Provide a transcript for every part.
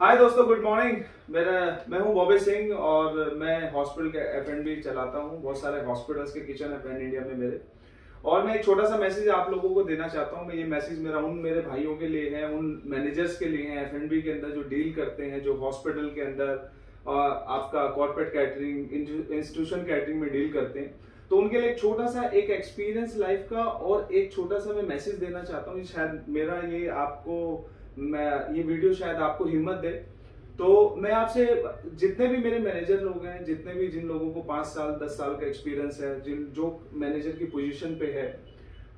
हाय दोस्तों good morning मेरा, मैं हूँ बॉबी सिंह और मैं हॉस्पिटल के एफ़ एंड बी चलाता हूँ। बहुत सारे हॉस्पिटल्स के किचन है पैन इंडिया में मेरे। और मैं एक छोटा सा मैसेज आप लोगों को देना चाहता हूँ। मैं ये मैसेज मेरा उन मेरे भाइयों के लिए है, उन मैनेजर्स के लिए है एफ़ एंड बी के अंदर जो डील करते हैं, जो हॉस्पिटल के अंदर आपका कॉर्पोरेट कैटरिंग इंस्टीट्यूशन कैटरिंग में डील करते हैं। तो उनके लिए एक छोटा सा एक एक्सपीरियंस लाइफ का और एक छोटा सा मैं मैसेज देना चाहता हूँ शायद मेरा ये आपको मैं, ये वीडियो शायद आपको हिम्मत दे। तो मैं आपसे, जितने भी मेरे मैनेजर लोग हैं, जितने भी जिन लोगों को पाँच साल, दस साल का एक्सपीरियंस है, जिन, जो मैनेजर की पोजीशन पे है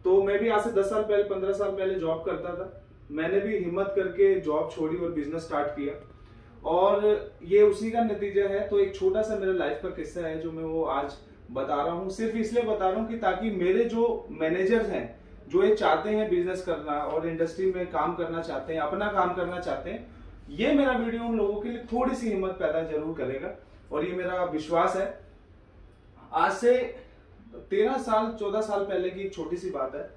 तो मैं भी आज से दस साल पहले, पंद्रह साल पहले जॉब करता था। मैंने भी हिम्मत करके जॉब छोड़ी और बिज़नेस स्टार्ट किया। और ये उसी का नतीजा है। तो एक छोटा सा मेरा लाइफ का किस्सा है, जो मैं वो आज बता रहा हूँ। सिर्फ़ इसलिए बता रहा हूँ कि ताकि मेरे जो मैनेजर हैं जो ये चाहते हैं बिज़नेस करना और इंडस्ट्री में काम करना चाहते हैं, अपना काम करना चाहते हैं, ये मेरा वीडियो उन लोगों के लिए थोड़ी सी हिम्मत पैदा ज़रूर करेगा और ये मेरा विश्वास है। आज से तेरह साल, चौदह साल पहले की एक छोटी सी बात है।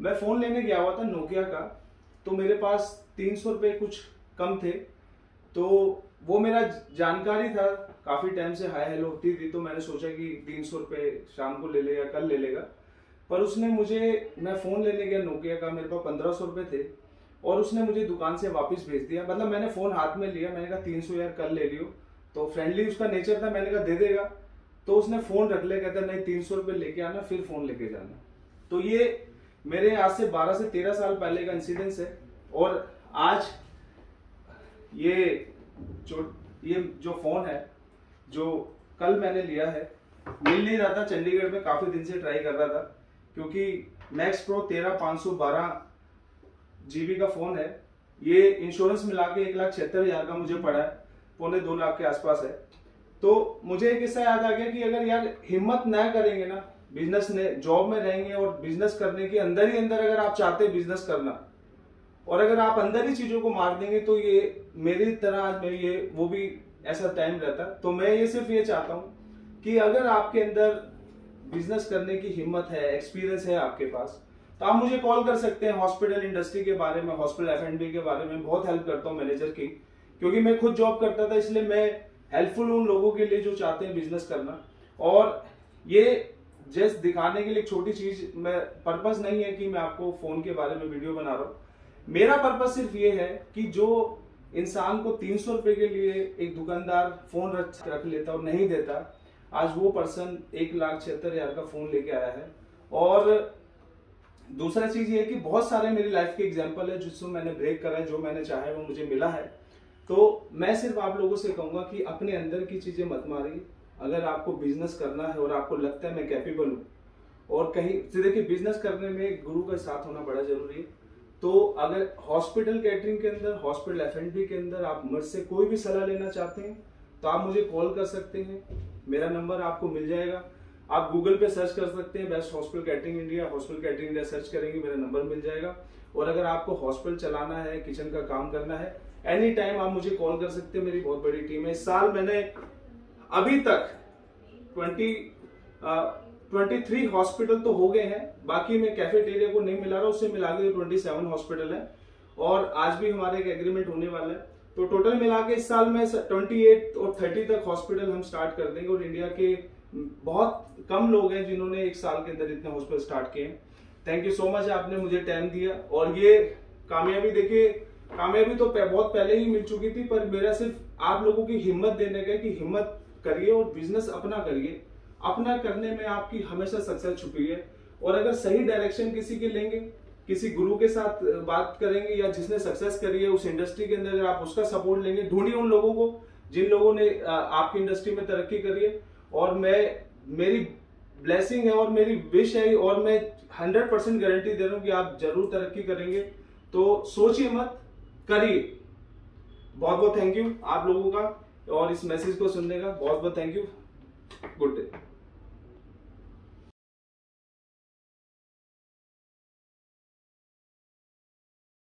मैं फ़ोन लेने गया हुआ था नोकिया का तो मेरे पास तीन सौ रुपए कुछ कम थे। तो वो मेरा जानकारी था, काफ़ी टाइम से हाई हेलो होती थी तो मैंने सोचा कि तीन सौ रुपये शाम को ले लेगा, कल ले लेगा। पर उसने मुझे, मैं फ़ोन लेने गया नोकिया का, मेरे पास पंद्रह सौ रुपए थे, और उसने मुझे दुकान से वापस भेज दिया। मतलब मैंने फ़ोन हाथ में लिया, मैंने कहा, तीन सौ यार कल ले लियो। तो फ्रेंडली उसका नेचर था, मैंने कहा, दे देगा। तो उसने फ़ोन रख लिया, कहता, नहीं, तीन सौ रुपए लेके आना, फिर फ़ोन लेके जाना। तो ये मेरे आज से बारह से तेरह साल पहले का इंसिडेंस है, और आज ये जो ये जो फ़ोन है, जो कल मैंने लिया है, मिल नहीं रहा था। चंडीगढ़ में काफ़ी दिन से ट्राई कर रहा था। क्योंकि मैक्स प्रो तेरह पाँच सौ बारह जीबी का फ़ोन है। ये इंश्योरेंस मिला के एक लाख छिहत्तर हज़ार का मुझे पड़ा है। पौने दो लाख के आसपास है। तो मुझे एक किस्सा याद आ गया कि अगर यार हिम्मत न करेंगे ना बिज़नेस ने जॉब में रहेंगे और बिज़नेस करने के अंदर ही अंदर अगर आप चाहते बिज़नेस करना, और अगर आप अंदर ही चीज़ों को मार देंगे तो ये मेरी तरह आज में ये, वो भी ऐसा टाइम रहता। तो मैं ये सिर्फ़ ये चाहता हूँ कि अगर आपके अंदर बिज़नेस करने की हिम्मत है एक्सपीरियंस है आपके पास तो आप मुझे कॉल कर सकते हैं हॉस्पिटल इंडस्ट्री के बारे में हॉस्पिटल एफ़ के बारे में, बहुत हेल्प करता हूँ मैनेजर की, क्योंकि मैं खुद जॉब करता था, इसलिए मैं हेल्पफुल उन लोगों के लिए जो चाहते हैं बिज़नेस करना, और ये जस्ट दिखाने के लिए छोटी चीज़, मैं पर्पज नहीं है कि मैं आपको फ़ोन के बारे में वीडियो बना रहा हूँ। मेरा पर्पज सिर्फ़ ये है कि जो इंसान को तीन सौ रुपए के लिए एक दुकानदार फ़ोन रख रख लेता और नहीं देता आज वो पर्सन एक लाख छिहत्तर हज़ार का फ़ोन लेके आया है। और दूसरा चीज़ ये है कि बहुत सारे मेरी लाइफ के एग्ज़ाम्पल है जिसमें मैंने ब्रेक करा है, जो मैंने चाहा है वो मुझे मिला है। तो मैं सिर्फ़ आप लोगों से कहूँगा कि अपने अंदर की चीज़ें मत मारिए। अगर आपको बिज़नेस करना है और आपको लगता है मैं कैपेबल हूँ, और कहीं देखिए बिज़नेस करने में गुरु का साथ होना बड़ा ज़रूरी है। तो अगर हॉस्पिटल कैटरिंग के अंदर हॉस्पिटल एफ़ के अंदर आप मुझसे कोई भी सलाह लेना चाहते हैं तो आप मुझे कॉल कर सकते हैं। मेरा नंबर आपको मिल जाएगा। आप गूगल पे सर्च कर सकते हैं, best hospital catering India. Hospital catering India search करेंगे, मेरा नंबर मिल जाएगा। और अगर आपको हॉस्पिटल चलाना है, किचन का काम करना है एनी टाइम आप मुझे कॉल कर सकते हैं। मेरी बहुत बड़ी टीम है। इस साल मैंने अभी तक ट्वेंटी ट्वेंटी थ्री हॉस्पिटल तो हो गए हैं। बाकी मैं कैफेटेरिया को नहीं मिला रहा, उससे मिला के ट्वेंटी सेवन हॉस्पिटल है। और आज भी हमारे एक एग्रीमेंट होने वाला है। तो टोटल मिला के इस साल में ट्वेंटी एट और थर्टी तक हॉस्पिटल हम स्टार्ट कर देंगे और इंडिया के बहुत कम लोग हैं जिन्होंने एक साल के अंदर इतने हॉस्पिटल स्टार्ट किए थैंक यू सो मच आपने मुझे टाइम दिया। और ये कामयाबी, देखिए, कामयाबी तो बहुत पहले ही मिल चुकी थी, पर मेरा सिर्फ़ आप लोगों की हिम्मत देने का कि हिम्मत करिए और बिज़नेस अपना करिए। अपना करने में आपकी हमेशा सक्सेस छुपी है। और अगर सही डायरेक्शन किसी के लेंगे किसी गुरु के साथ बात करेंगे या जिसने सक्सेस करी है उस इंडस्ट्री के अंदर अगर आप उसका सपोर्ट लेंगे। ढूंढिए उन लोगों को, जिन लोगों ने आपकी इंडस्ट्री में तरक्की करी है। और मैं, मेरी ब्लेसिंग है और मेरी विश है और मैं हंड्रेड परसेंट गारंटी दे रहा हूँ कि आप ज़रूर तरक्की करेंगे। तो सोचिए मत, करिए। बहुत बहुत थैंक यू आप लोगों का और इस मैसेज को सुनने का। बहुत बहुत थैंक यू गुड डे